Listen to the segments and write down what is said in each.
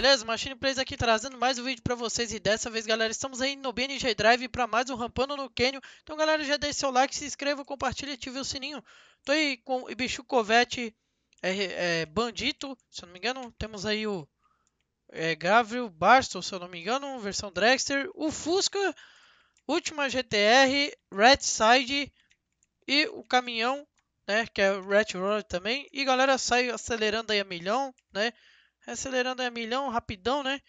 beleza? Machine Plays aqui trazendo mais um vídeo pra vocês e dessa vez, galera, estamos aí no BNG Drive pra mais um Rampando no Canyon. Então, galera, já deixe seu like, se inscreva, compartilha e ative o sininho. Tô aí com o Bicho Covete, é, é, Bandito, se eu não me engano, temos aí o é, Gabriel Barstow, se eu não me engano, versão Dragster, o Fusca, Última GTR, Red Side e o caminhão, né, que é o Red Road também. E galera, sai acelerando aí a milhão, né? Acelerando a milhão, rapidão, né?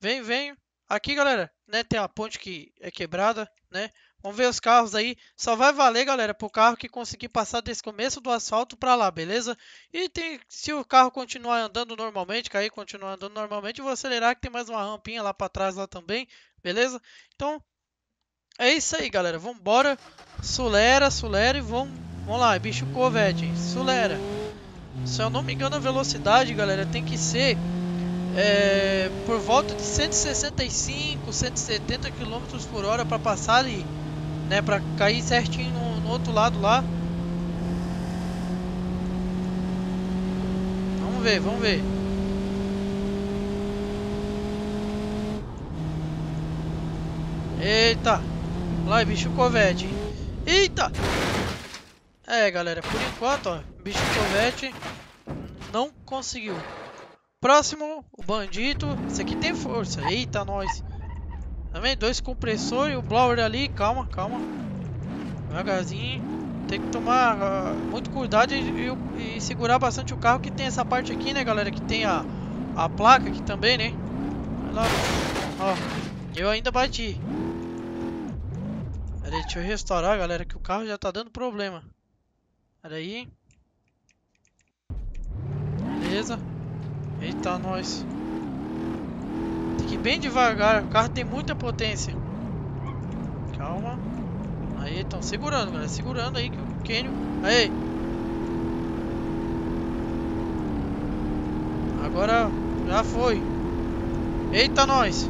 Vem, vem. Aqui, galera, né, tem a ponte que é quebrada, né? Vamos ver os carros aí. Só vai valer, galera, pro carro que conseguir passar desse começo do asfalto para lá, beleza? E tem, se o carro continuar andando normalmente, cair continuar andando normalmente, vou acelerar que tem mais uma rampinha lá para trás lá também, beleza? Então, é isso aí, galera. Vambora. Sulera, sulera e vamos, vamos lá. Bicho covete, sulera. Se eu não me engano, a velocidade, galera, tem que ser é, por volta de 165, 170 km por hora para passar ali, né, para cair certinho no, no, outro lado lá. Vamos ver, vamos ver. Eita, lá bicho covete. Eita. É, galera, por enquanto, ó, bicho covete não conseguiu. Próximo, o bandido. Esse aqui tem força. Eita, nós. Também dois compressores e o blower ali. Calma, calma. Devagarzinho. Tem que tomar uh, muito cuidado e, e, e, segurar bastante o carro que tem essa parte aqui, né, galera? Que tem a, a placa aqui também, né? Lá, ó. Eu ainda bati. Peraí, deixa eu restaurar, galera, que o carro já tá dando problema. Peraí. Beleza. Eita, nós. Tem que ir bem devagar. O carro tem muita potência. Calma. Aí, estão segurando, galera. Segurando aí que o Kenio... Aí. Agora já foi. Eita, nós.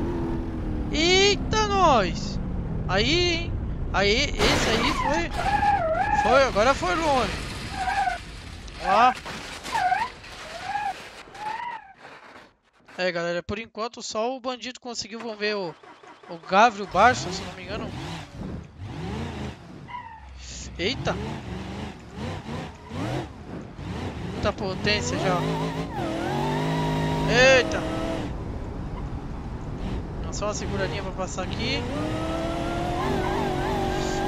Eita, nós. Aí, hein. Aí, esse aí foi... Foi, agora foi longe. Ó. É, galera, por enquanto só o bandido conseguiu, vamos ver o, o Gabriel Barça, se não me engano. Eita! Muita potência já. Eita! Só uma seguradinha pra passar aqui.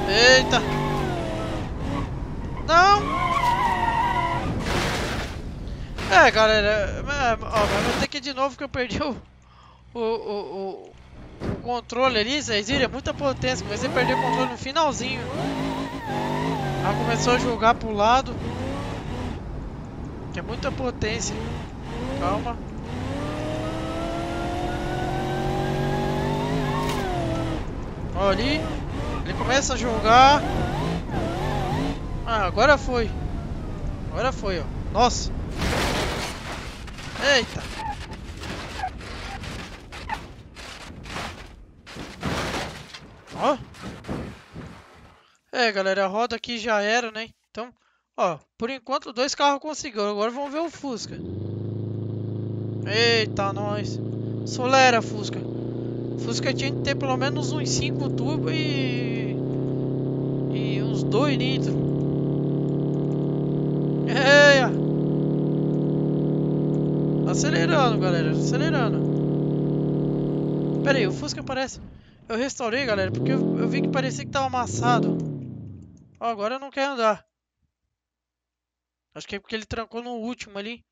Eita! Não! É, galera, é, ó, vai ter que ir de novo que eu perdi o, o, o, o controle ali, vocês viram? É muita potência, comecei a perder o controle no finalzinho. Ela começou a jogar pro lado. Que é muita potência. Calma. Ó, ali. Ele começa a jogar. Ah, agora foi. Agora foi, ó. Nossa. Eita! Ó! É, galera, a roda aqui já era, né? Então, ó, por enquanto dois carros conseguiram. Agora vamos ver o Fusca. Eita, nós. Solera, Fusca. Fusca tinha que ter pelo menos uns 5 turbos e... E uns 2 nitro. Eia! Acelerando, galera, acelerando. Pera aí, o Fusca parece... Eu restaurei, galera, porque eu, eu vi que parecia que tava amassado. Ó, agora não quer andar. Acho que é porque ele trancou no último ali.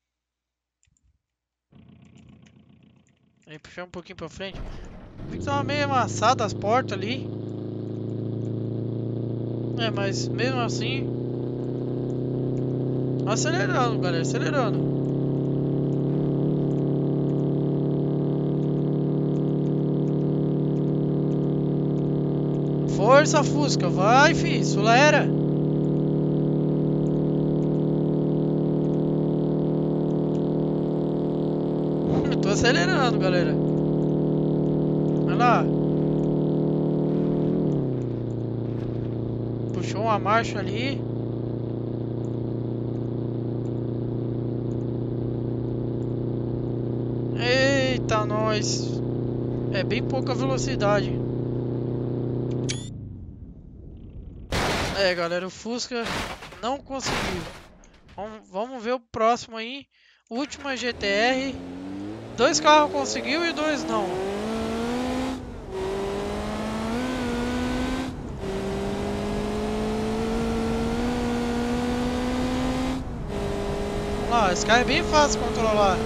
Aí puxar um pouquinho pra frente. Vi que tava meio amassado as portas ali. É, mas mesmo assim... Acelerando, galera, acelerando. Força, Fusca. Vai, fi. Sulera. Tô acelerando, galera. Vai lá. Puxou uma marcha ali. Ei. nós. É bem pouca velocidade. É, galera, o Fusca não conseguiu. Vamos, vamos ver o próximo aí. Última GTR. Dois carros conseguiu e dois não. Vamos lá, esse carro é bem fácil de controlar.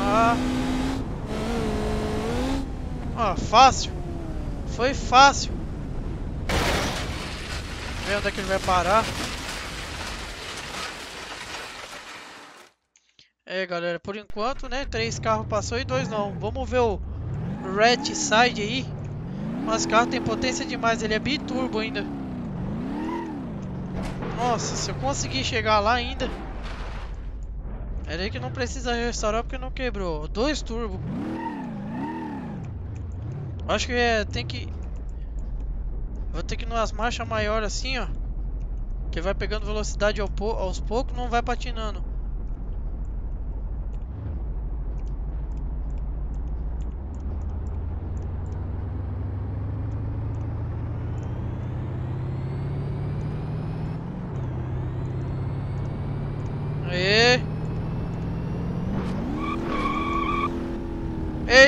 Ah. Ah, fácil. Foi fácil. Ver onde é que ele vai parar. É, galera, por enquanto, né? Três carros passou e dois não. Vamos ver o Red Side aí. Mas carro tem potência demais, ele é biturbo ainda. Nossa, se eu conseguir chegar lá ainda. É aí que não precisa restaurar porque não quebrou. Dois turbo. Acho que é, tem que... Vou ter que ir numas marchas maiores assim, ó. Que vai pegando velocidade aos poucos, não vai patinando.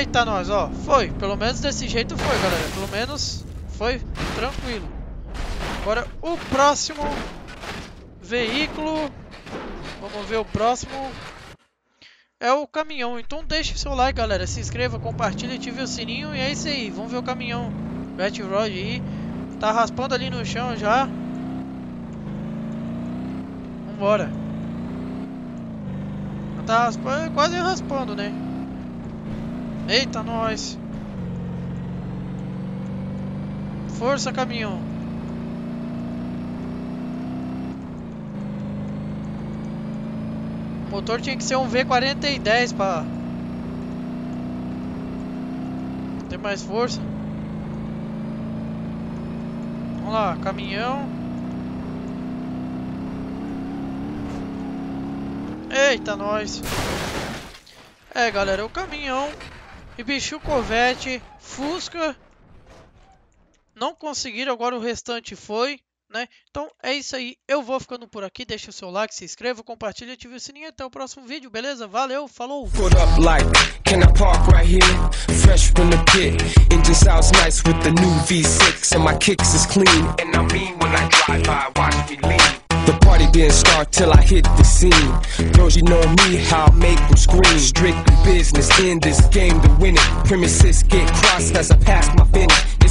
Eita nós, ó, foi, pelo menos desse jeito foi galera, pelo menos foi tranquilo. Agora o próximo veículo, vamos ver o próximo. É o caminhão, então deixe seu like galera, se inscreva, compartilhe, ative o sininho. E é isso aí. Vamos ver o caminhão, Red Rod aí, tá raspando ali no chão já. Vambora. Tá raspando, quase raspando né Eita, nós! Força, caminhão! O motor tinha que ser um V4010 para ter mais força. Vamos lá, caminhão. Eita, nós! É, galera, o caminhão e bicho Corvette, Fusca. Não conseguiram, agora o restante foi, né? Então é isso aí. Eu vou ficando por aqui. Deixa o seu like, se inscreva, compartilha, ative o sininho. Até o próximo vídeo, beleza? Valeu, falou! Can I park right here? Fresh from the pit. Engine sounds nice with the new V6. And my kicks is clean. And I mean when I drive by, watch me lean. The party didn't start till I hit the scene. Girls, you know me, how I make them scream. Strictly business in this game to win it. Premises get crossed as I pass my finish.